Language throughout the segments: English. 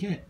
Get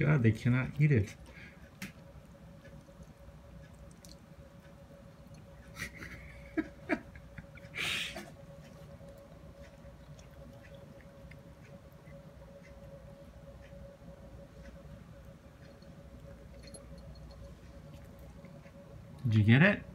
God, they cannot eat it. Did you get it?